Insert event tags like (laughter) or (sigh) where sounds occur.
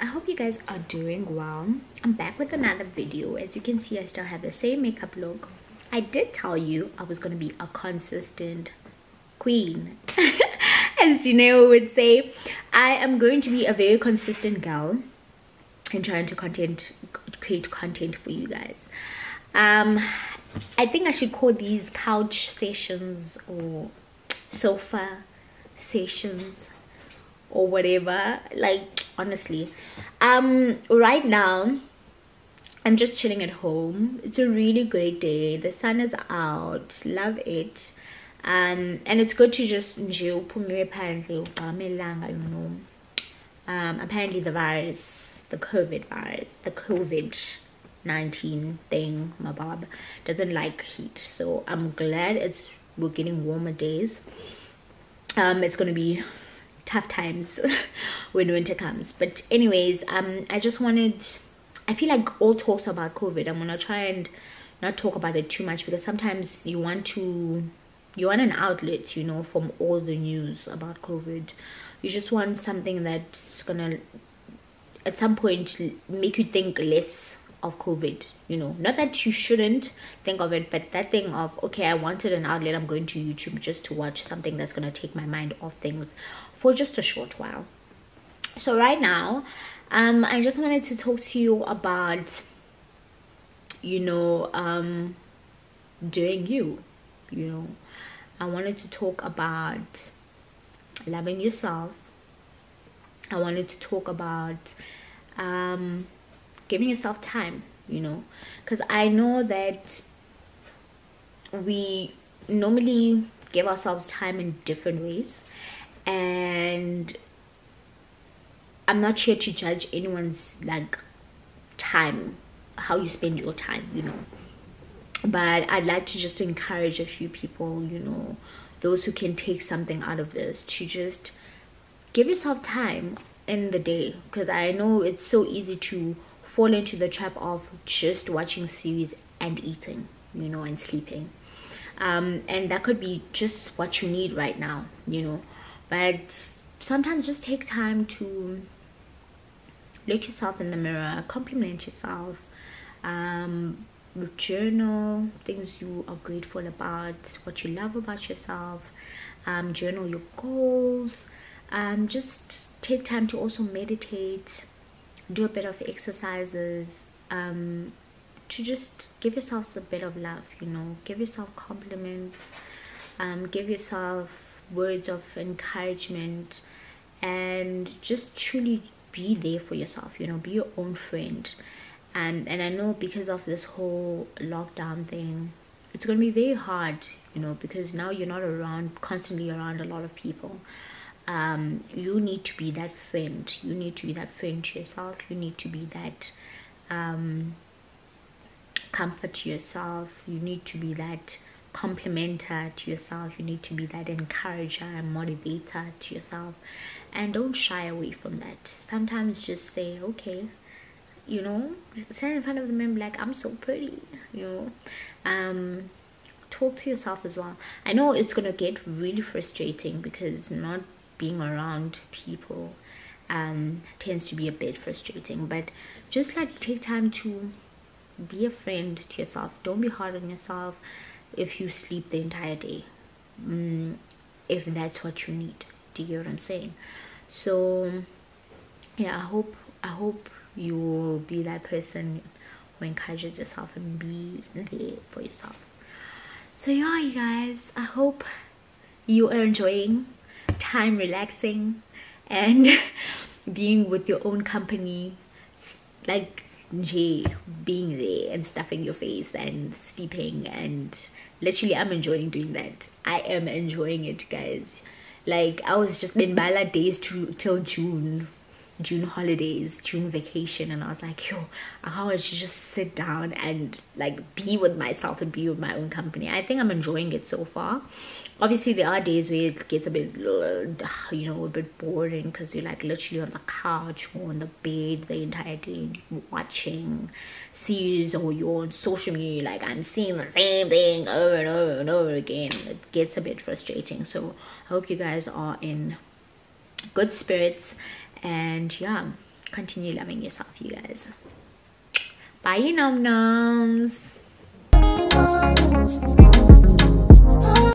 i hope you guys are doing well. I'm back with another video. As you can see i still have the same makeup look. I did tell you i was going to be a consistent queen. (laughs) As Janelle would say i am going to be a very consistent girl in trying to content create content for you guys. Um i think i should call these couch sessions or sofa sessions or whatever. Like honestly. Um right now i'm just chilling at home. It's a really great day. The sun is out. Love it. Um and it's good to just nje uqamelanga you know. Um apparently the virus the covid virus the covid 19 thing my bob doesn't like heat. So i'm glad it's we're getting warmer days. Um it's gonna be tough times (laughs) when winter comes. But anyways um i just wanted i feel like all talks about covid i'm gonna try and not talk about it too much because sometimes you want to you want an outlet you know from all the news about covid. You just want something that's gonna at some point make you think less of covid you know. Not that you shouldn't think of it but that thing of okay i wanted an outlet i'm going to youtube just to watch something that's to take my mind off things for just a short while. So right now um i just wanted to talk to you about you know um doing you you know. I wanted to talk about loving yourself. I wanted to talk about um giving yourself time you know. Because i know that we normally give ourselves time in different ways and I'm not here to judge anyone's like time, how you spend your time, you know. But I'd like to just encourage a few people, you know, those who can take something out of this to just give yourself time in the day because I know it's so easy to fall into the trap of just watching series and eating, you know, and sleeping. Um, and that could be just what you need right now, you know but sometimes just take time to look yourself in the mirror compliment yourself um, journal things you are grateful about what you love about yourself um, journal your goals um, just take time to also meditate do a bit of exercises um, to just give yourself a bit of love you know give yourself compliments um, give yourself words of encouragement and just truly be there for yourself you know be your own friend. And and i know because of this whole lockdown thing it's going to be very hard you know because now you're not around constantly around a lot of people. Um you need to be that friend. You need to be that friend to yourself. You need to be that um comfort to yourself. You need to be that complimenter to yourself. You need to be that encourager and motivator to yourself. And don't shy away from that. Sometimes just say okay you know stand in front of the mirror like i'm so pretty you know. Um talk to yourself as well. I know it's gonna get really frustrating because not being around people um tends to be a bit frustrating. But just like take time to be a friend to yourself. Don't be hard on yourself if you sleep the entire day. Mm, if that's what you need. Do you get what i'm saying? So yeah i hope i hope you will be that person who encourages yourself and be there for yourself. So yeah you guys i hope you are enjoying time relaxing and (laughs) being with your own company. Like J being there and stuffing your face and sleeping and literally i'm enjoying doing that. I am enjoying it guys. Like i was just in (laughs) bala days to till june june holidays june vacation and i was like yo i want to just sit down and like be with myself and be with my own company. I think i'm enjoying it so far. Obviously there are days where it gets a bit uh, you know a bit boring because you're like literally on the couch or on the bed the entire day watching series or you're on social media like i'm seeing the same thing over and over and over again. It gets a bit frustrating. So i hope you guys are in good spirits and yeah continue loving yourself you guys. Bye you nom noms